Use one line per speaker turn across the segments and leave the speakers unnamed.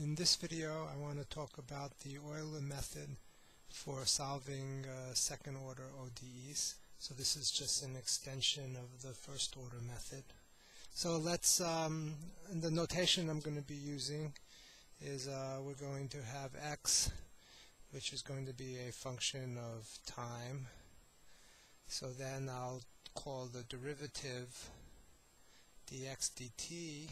In this video I want to talk about the Euler method for solving uh, second order ODEs. So this is just an extension of the first order method. So let's, um, the notation I'm going to be using is uh, we're going to have x which is going to be a function of time. So then I'll call the derivative dx dt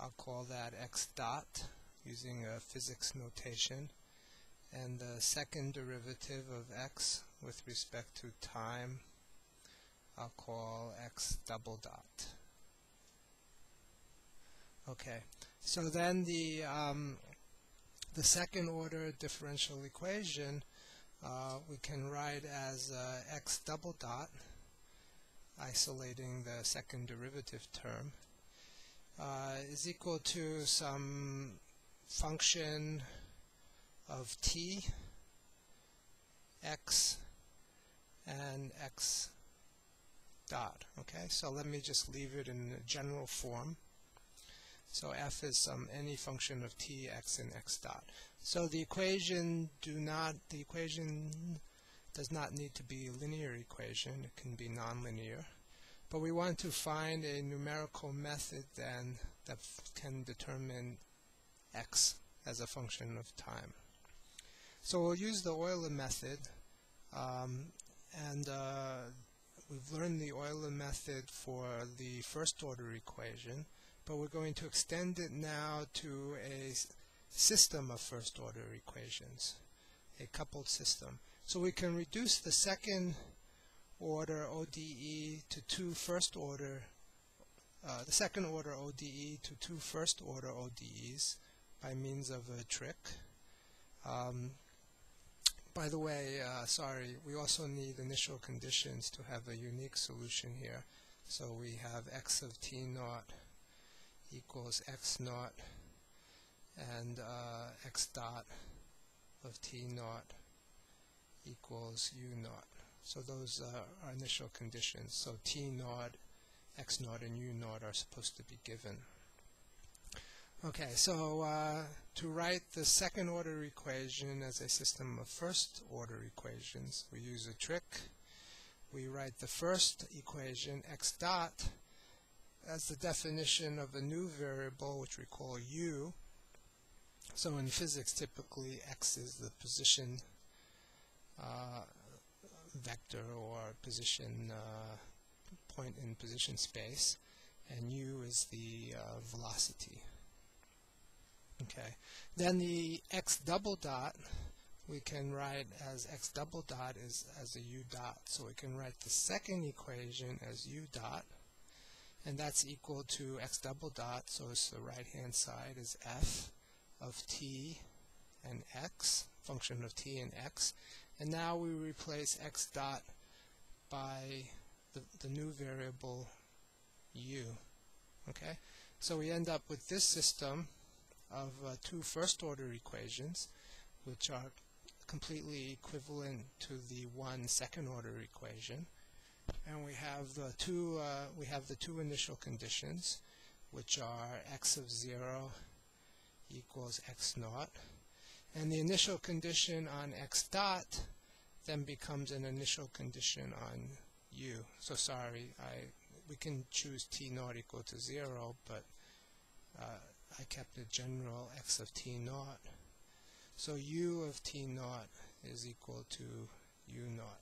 I'll call that x dot using a physics notation and the second derivative of x with respect to time I'll call x double dot. Okay, so then the um, the second order differential equation uh, we can write as uh, x double dot isolating the second derivative term uh, is equal to some function of t, x, and x dot. Okay, so let me just leave it in a general form. So f is some any function of t, x, and x dot. So the equation do not the equation does not need to be a linear equation. It can be nonlinear. But we want to find a numerical method then that can determine x as a function of time. So we'll use the Euler method um, and uh, we've learned the Euler method for the first order equation but we're going to extend it now to a system of first order equations, a coupled system. So we can reduce the second order ODE to two first order, uh, the second order ODE to two first order ODEs by means of a trick. Um, by the way, uh, sorry, we also need initial conditions to have a unique solution here. So we have x of t naught equals x naught and uh, x dot of t naught equals u naught. So those uh, are initial conditions. So T naught, X naught, and U naught are supposed to be given. Okay, so uh, to write the second order equation as a system of first order equations, we use a trick. We write the first equation, x dot, as the definition of a new variable, which we call u. So in physics, typically x is the position uh, vector or position uh, point in position space and u is the uh, velocity. Okay, then the x double dot we can write as x double dot is as a u dot. So we can write the second equation as u dot and that's equal to x double dot so it's the right hand side is f of t and x function of t and x and now we replace x dot by the, the new variable u. Okay, so we end up with this system of uh, two first order equations which are completely equivalent to the one second order equation and we have the two uh, we have the two initial conditions which are x of 0 equals x naught and the initial condition on x dot then becomes an initial condition on u. So sorry, I we can choose t naught equal to 0, but uh, I kept a general x of t naught. So u of t naught is equal to u naught.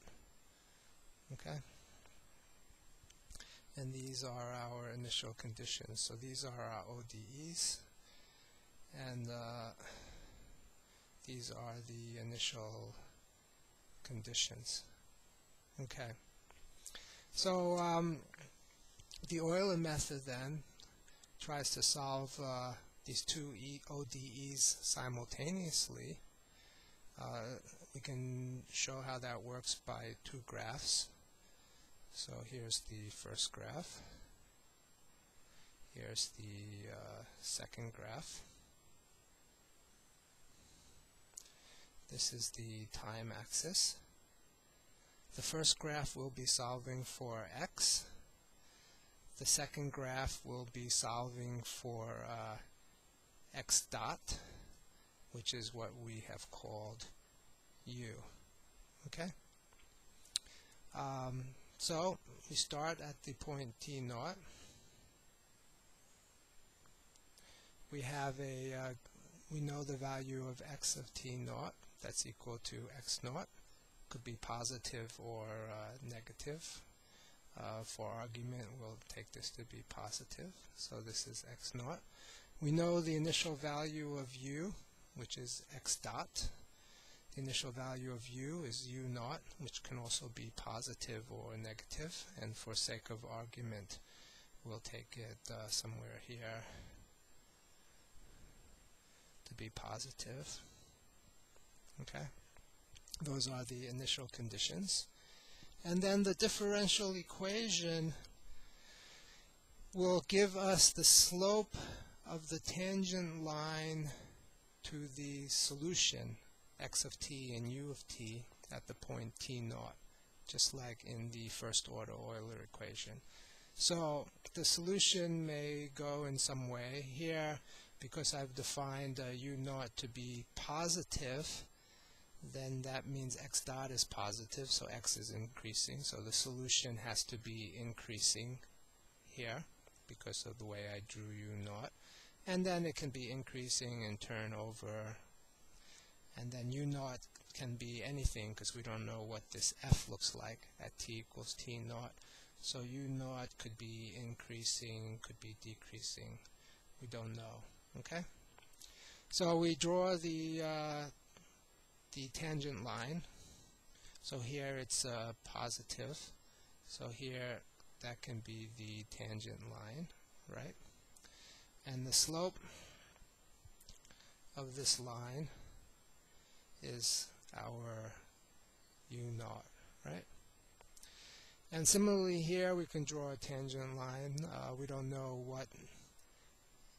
Okay? And these are our initial conditions. So these are our ODEs. And uh, these are the initial conditions. Okay. So um, the Euler method then tries to solve uh, these two e ODEs simultaneously. Uh, we can show how that works by two graphs. So here's the first graph. Here's the uh, second graph. This is the time axis. The first graph will be solving for x. The second graph will be solving for uh, x dot, which is what we have called u. Okay? Um, so we start at the point t naught. We have a, uh, we know the value of x of t naught, that's equal to x naught. Could be positive or uh, negative. Uh, for argument, we'll take this to be positive. So this is x naught. We know the initial value of u, which is x dot. The initial value of u is u naught, which can also be positive or negative. And for sake of argument, we'll take it uh, somewhere here to be positive. Okay? Those are the initial conditions. And then the differential equation will give us the slope of the tangent line to the solution x of t and u of t at the point t naught, just like in the first order Euler equation. So the solution may go in some way. Here, because I've defined uh, u naught to be positive, then that means x dot is positive, so x is increasing. So the solution has to be increasing here because of the way I drew u naught. And then it can be increasing and turn over. And then u naught can be anything because we don't know what this f looks like at t equals t naught. So u naught could be increasing, could be decreasing. We don't know. Okay? So we draw the uh, the tangent line. So here it's uh, positive. So here that can be the tangent line, right? And the slope of this line is our u naught, right? And similarly here we can draw a tangent line. Uh, we don't know what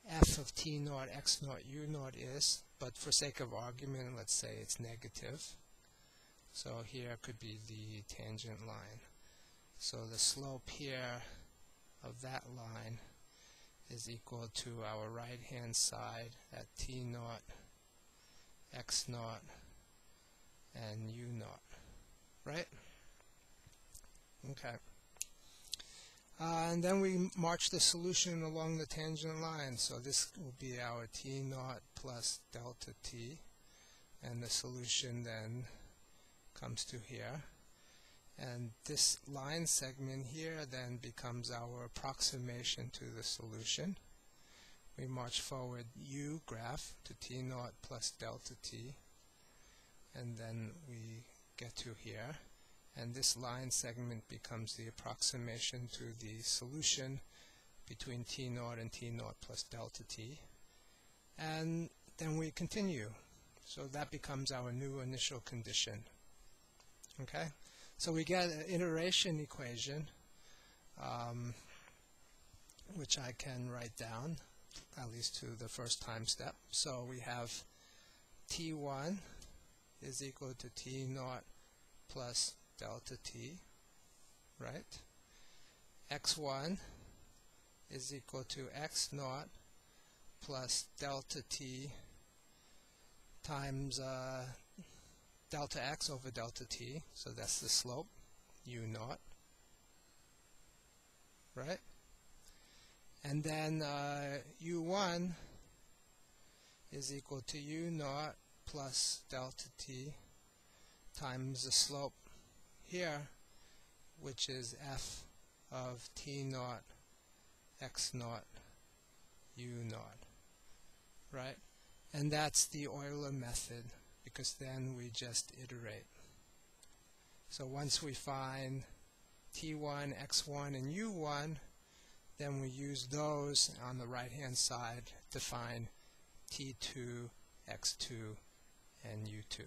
f of t naught, x naught, u naught is, but for sake of argument, let's say it's negative. So here could be the tangent line. So the slope here of that line is equal to our right hand side at t naught, x naught, and u naught, right? Okay. Uh, and then we march the solution along the tangent line. So this will be our t naught plus delta t. And the solution then comes to here. And this line segment here then becomes our approximation to the solution. We march forward u graph to t naught plus delta t. And then we get to here and this line segment becomes the approximation to the solution between t naught and t naught plus delta t. And then we continue. So that becomes our new initial condition. Okay? So we get an iteration equation, um, which I can write down, at least to the first time step. So we have t1 is equal to t naught plus delta t, right? x1 is equal to x naught plus delta t times uh, delta x over delta t, so that's the slope, u naught, right? And then uh, u1 is equal to u naught plus delta t times the slope here, which is f of t naught x naught u naught, right? And that's the Euler method, because then we just iterate. So once we find t1, x1, and u1, then we use those on the right-hand side to find t2, x2, and u2.